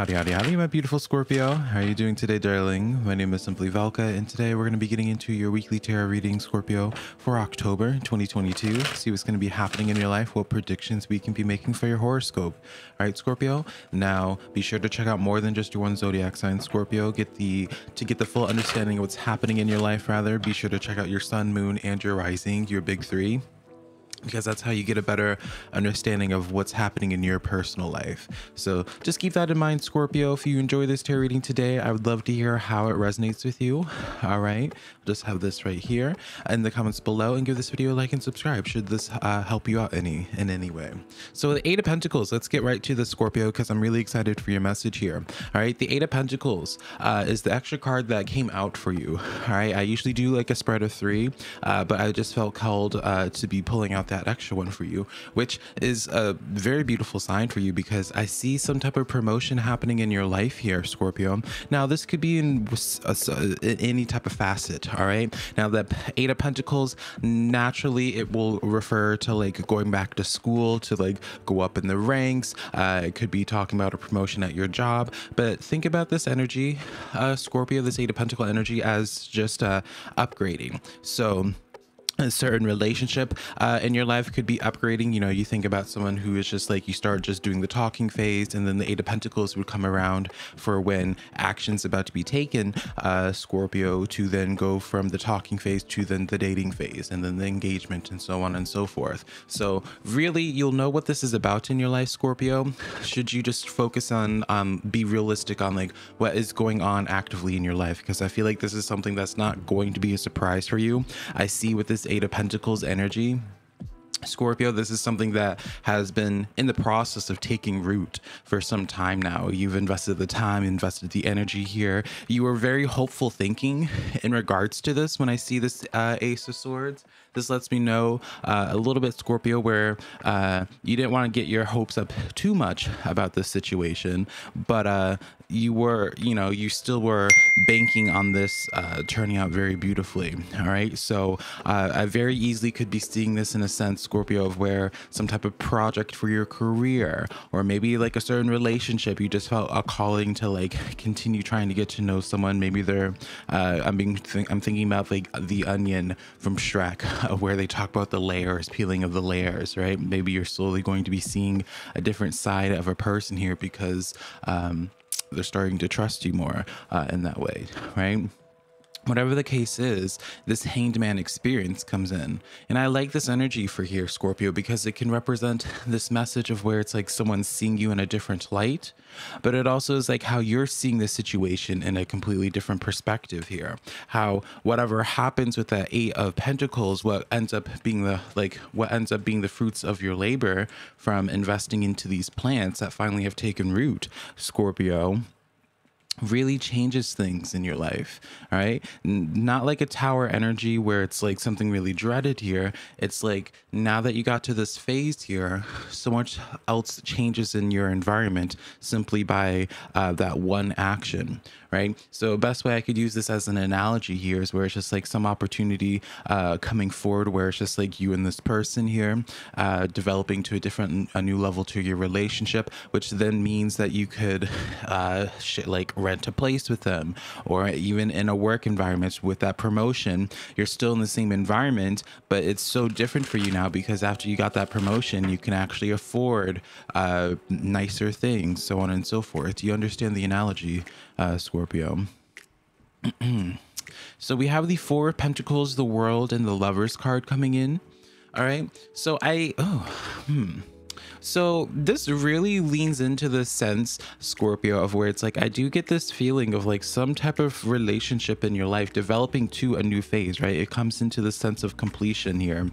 Howdy, howdy, howdy, my beautiful Scorpio. How are you doing today, darling? My name is Simply Velca, and today we're going to be getting into your weekly tarot reading, Scorpio, for October 2022. See what's going to be happening in your life, what predictions we can be making for your horoscope. All right, Scorpio. Now, be sure to check out more than just your one zodiac sign, Scorpio. Get the to get the full understanding of what's happening in your life. Rather, be sure to check out your sun, moon, and your rising, your big three because that's how you get a better understanding of what's happening in your personal life. So just keep that in mind, Scorpio. If you enjoy this tarot reading today, I would love to hear how it resonates with you. All right, just have this right here in the comments below and give this video a like and subscribe should this uh, help you out any in any way. So the Eight of Pentacles, let's get right to the Scorpio because I'm really excited for your message here. All right, the Eight of Pentacles uh, is the extra card that came out for you. All right, I usually do like a spread of three, uh, but I just felt called uh, to be pulling out that extra one for you, which is a very beautiful sign for you because I see some type of promotion happening in your life here, Scorpio. Now, this could be in, any type of facet, all right? Now, the Eight of Pentacles, naturally, it will refer to like going back to school to like go up in the ranks. Uh, it could be talking about a promotion at your job, but think about this energy, uh, Scorpio, this Eight of Pentacle energy as just uh, upgrading. So, a certain relationship uh, in your life could be upgrading. You know, you think about someone who is just like you start just doing the talking phase, and then the Eight of Pentacles would come around for when action's about to be taken, uh, Scorpio, to then go from the talking phase to then the dating phase, and then the engagement, and so on and so forth. So, really, you'll know what this is about in your life, Scorpio. Should you just focus on, um, be realistic on like what is going on actively in your life? Because I feel like this is something that's not going to be a surprise for you. I see with this Eight of Pentacles energy. Scorpio, this is something that has been in the process of taking root for some time now. You've invested the time, invested the energy here. You are very hopeful thinking in regards to this when I see this uh, Ace of Swords. This lets me know uh, a little bit, Scorpio, where uh, you didn't want to get your hopes up too much about this situation, but uh, you were, you know, you still were banking on this uh, turning out very beautifully. All right. So uh, I very easily could be seeing this in a sense, Scorpio, of where some type of project for your career or maybe like a certain relationship, you just felt a calling to like continue trying to get to know someone. Maybe they're, uh, I'm being, th- I'm thinking about like the onion from Shrek where they talk about the layers, peeling of the layers, right? Maybe you're slowly going to be seeing a different side of a person here because um, they're starting to trust you more uh, in that way, right? Whatever the case is, this hanged man experience comes in. And I like this energy for here, Scorpio, because it can represent this message of where it's like someone's seeing you in a different light, but it also is like how you're seeing the situation in a completely different perspective here. How whatever happens with that eight of pentacles, what ends up being the like what ends up being the fruits of your labor from investing into these plants that finally have taken root, Scorpio really changes things in your life all right not like a tower energy where it's like something really dreaded here. It's like now that you got to this phase here so much else changes in your environment simply by uh, that one action right? So best way i could use this as an analogy here is where it's just like some opportunity uh, coming forward where it's just like you and this person here uh, developing to a different a new level to your relationship which then means that you could uh, shit, like rent a place with them or even in a work environment with that promotion you're still in the same environment but it's so different for you now because after you got that promotion you can actually afford uh, nicer things so on and so forth. Do you understand the analogy uh, scorpio? So we have the four of pentacles the world and the lovers card coming in. All right? So i oh hmm so this really leans into the sense, Scorpio, of where it's like I do get this feeling of like some type of relationship in your life developing to a new phase, right? It comes into the sense of completion here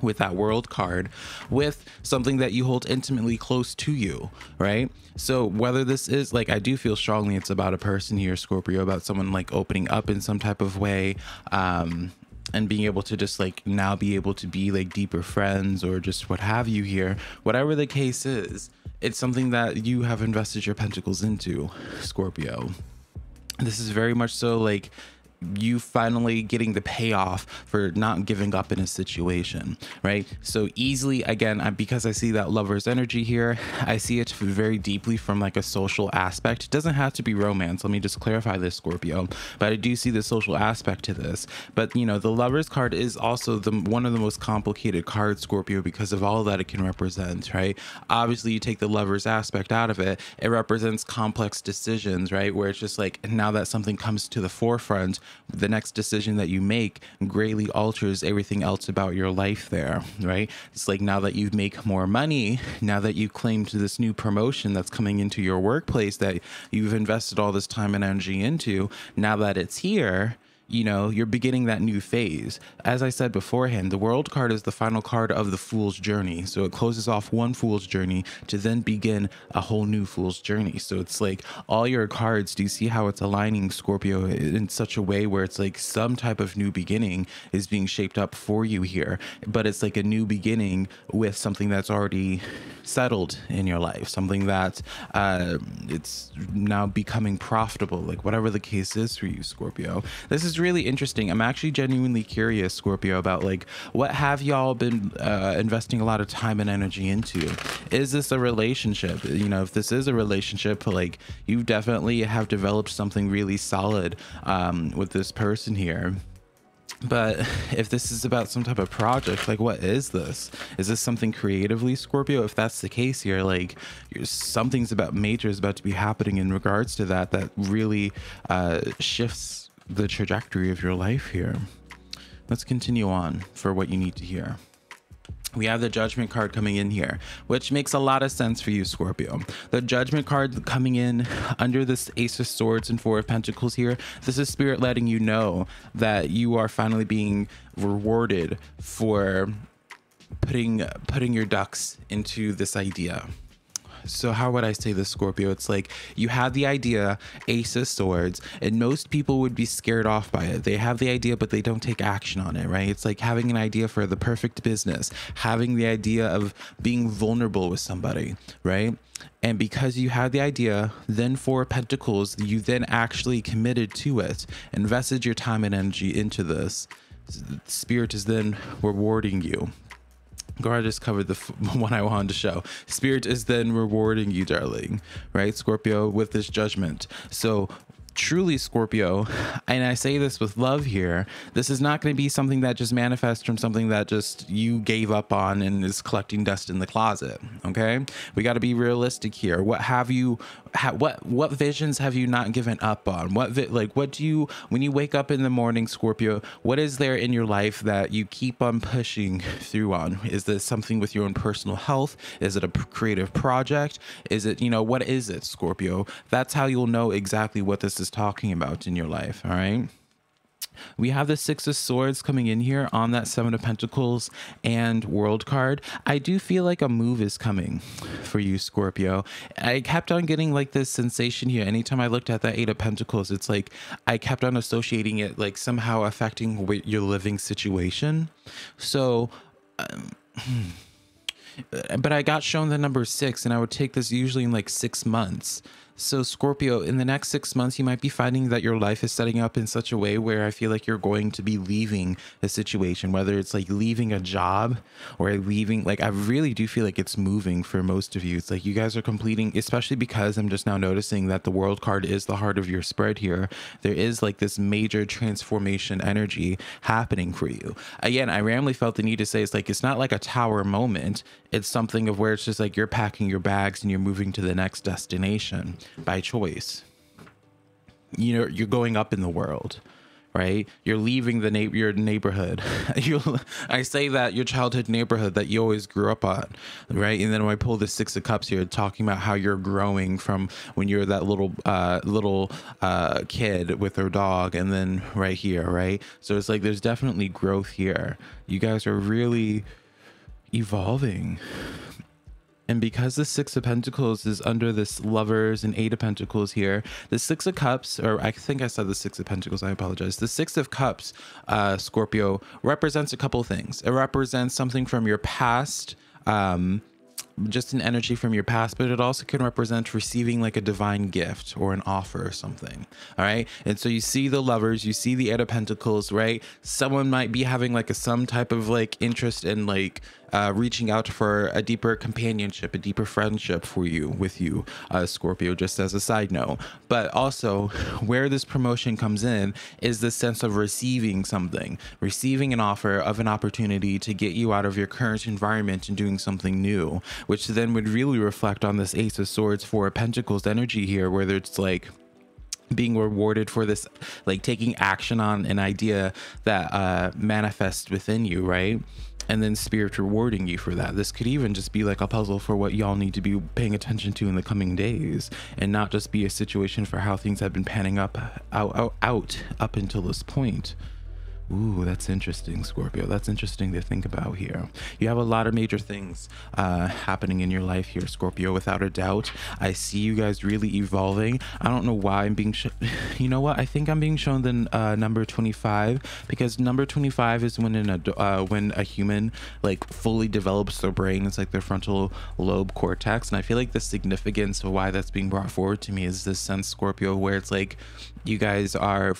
with that world card with something that you hold intimately close to you right so whether this is like i do feel strongly it's about a person here scorpio about someone like opening up in some type of way um and being able to just like now be able to be like deeper friends or just what have you here whatever the case is it's something that you have invested your pentacles into scorpio. This is very much so like you finally getting the payoff for not giving up in a situation, right? So easily, again, I, because I see that lover's energy here, I see it very deeply from like a social aspect. It doesn't have to be romance. Let me just clarify this, Scorpio. But I do see the social aspect to this. But you know, the lover's card is also the one of the most complicated cards, Scorpio, because of all that it can represent, right? Obviously, you take the lover's aspect out of it, it represents complex decisions, right? Where it's just like now that something comes to the forefront, the next decision that you make greatly alters everything else about your life there, right? It's like now that you make more money, now that you claim to this new promotion that's coming into your workplace that you've invested all this time and energy into, now that it's here, you know, you're beginning that new phase. As I said beforehand, the world card is the final card of the fool's journey. So it closes off one fool's journey to then begin a whole new fool's journey. So it's like all your cards, do you see how it's aligning Scorpio in such a way where it's like some type of new beginning is being shaped up for you here, but it's like a new beginning with something that's already settled in your life, something that uh, it's now becoming profitable, like whatever the case is for you, Scorpio. This is is really interesting. I'm actually genuinely curious, Scorpio, about like what have y'all been uh, investing a lot of time and energy into? Is this a relationship? You know, if this is a relationship, like you definitely have developed something really solid um, with this person here but if this is about some type of project like what is this is this something creatively scorpio if that's the case here like something's about major is about to be happening in regards to that that really uh shifts the trajectory of your life here. Let's continue on for what you need to hear. We have the judgment card coming in here, which makes a lot of sense for you, Scorpio. The judgment card coming in under this Ace of Swords and Four of Pentacles here, this is Spirit letting you know that you are finally being rewarded for putting putting your ducks into this idea so how would I say this, Scorpio? It's like you have the idea, Ace of Swords, and most people would be scared off by it. They have the idea, but they don't take action on it, right? It's like having an idea for the perfect business, having the idea of being vulnerable with somebody, right? And because you had the idea, then Four Pentacles, you then actually committed to it, invested your time and energy into this. Spirit is then rewarding you Gara just covered the one I wanted to show. Spirit is then rewarding you, darling, right? Scorpio with this judgment. So truly Scorpio, and I say this with love here, this is not going to be something that just manifests from something that just you gave up on and is collecting dust in the closet. Okay, we got to be realistic here. What have you? Ha, what what visions have you not given up on? What like what do you when you wake up in the morning, Scorpio? What is there in your life that you keep on pushing through on? Is this something with your own personal health? Is it a creative project? Is it you know what is it, Scorpio? That's how you'll know exactly what this is is talking about in your life. All right. We have the Six of Swords coming in here on that Seven of Pentacles and World card. I do feel like a move is coming for you, Scorpio. I kept on getting like this sensation here. Anytime I looked at that Eight of Pentacles, it's like I kept on associating it like somehow affecting your living situation. So, um, but I got shown the number six, and I would take this usually in like six months. So, Scorpio, in the next six months, you might be finding that your life is setting up in such a way where I feel like you're going to be leaving a situation, whether it's like leaving a job or leaving, like, I really do feel like it's moving for most of you. It's like you guys are completing, especially because I'm just now noticing that the world card is the heart of your spread here. There is like this major transformation energy happening for you. Again, I randomly felt the need to say it's like, it's not like a tower moment. It's something of where it's just like you're packing your bags and you're moving to the next destination by choice. You know, you're going up in the world, right? You're leaving the na- your neighborhood. you, I say that your childhood neighborhood that you always grew up on, right? And then when I pull the six of cups here, talking about how you're growing from when you're that little uh, little uh, kid with her dog, and then right here, right? So it's like there's definitely growth here. You guys are really evolving and because the Six of Pentacles is under this Lovers and Eight of Pentacles here, the Six of Cups, or I think I said the Six of Pentacles, I apologize. The Six of Cups, uh, Scorpio, represents a couple things. It represents something from your past, um, just an energy from your past, but it also can represent receiving like a divine gift or an offer or something. All right. And so you see the lovers, you see the Eight of Pentacles, right? Someone might be having like a some type of like interest in like uh, reaching out for a deeper companionship, a deeper friendship for you with you, uh, Scorpio, just as a side note. But also, where this promotion comes in is the sense of receiving something, receiving an offer of an opportunity to get you out of your current environment and doing something new, which then would really reflect on this Ace of Swords, Four of Pentacles energy here, where it's like, being rewarded for this like taking action on an idea that uh manifests within you right? And then spirit rewarding you for that. This could even just be like a puzzle for what y'all need to be paying attention to in the coming days and not just be a situation for how things have been panning up out out, out up until this point Ooh, that's interesting, Scorpio. That's interesting to think about here. You have a lot of major things uh, happening in your life here, Scorpio, without a doubt. I see you guys really evolving. I don't know why I'm being. You know what? I think I'm being shown the uh, number 25 because number 25 is when a uh, when a human like fully develops their brain. It's like their frontal lobe cortex, and I feel like the significance of why that's being brought forward to me is this sense, Scorpio, where it's like you guys are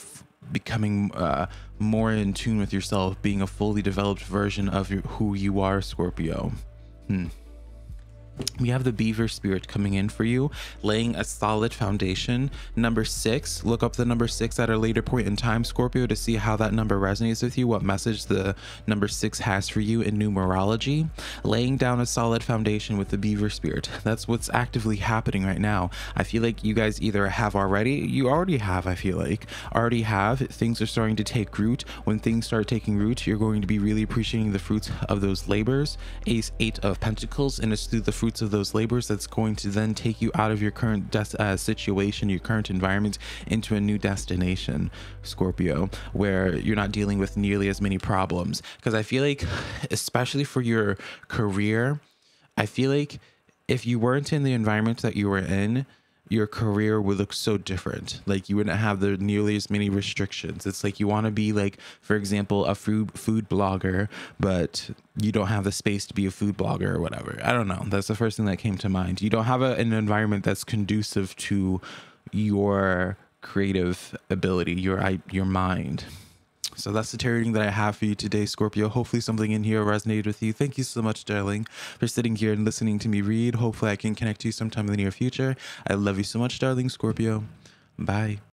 becoming uh, more in tune with yourself, being a fully developed version of your, who you are, Scorpio. Hmm we have the beaver spirit coming in for you laying a solid foundation. Number six look up the number six at a later point in time scorpio to see how that number resonates with you what message the number six has for you in numerology. Laying down a solid foundation with the beaver spirit. That's what's actively happening right now. I feel like you guys either have already you already have i feel like already have. Things are starting to take root. When things start taking root you're going to be really appreciating the fruits of those labors. Ace eight of pentacles and it's through the fruits of those labors that's going to then take you out of your current uh, situation, your current environment, into a new destination, Scorpio, where you're not dealing with nearly as many problems. Because I feel like, especially for your career, I feel like if you weren't in the environment that you were in, your career would look so different. Like you wouldn't have the nearly as many restrictions. It's like you want to be like, for example, a food food blogger, but you don't have the space to be a food blogger or whatever. I don't know. That's the first thing that came to mind. You don't have a, an environment that's conducive to your creative ability, your your mind. So that's the tarot reading that I have for you today, Scorpio. Hopefully something in here resonated with you. Thank you so much, darling, for sitting here and listening to me read. Hopefully I can connect to you sometime in the near future. I love you so much, darling Scorpio. Bye.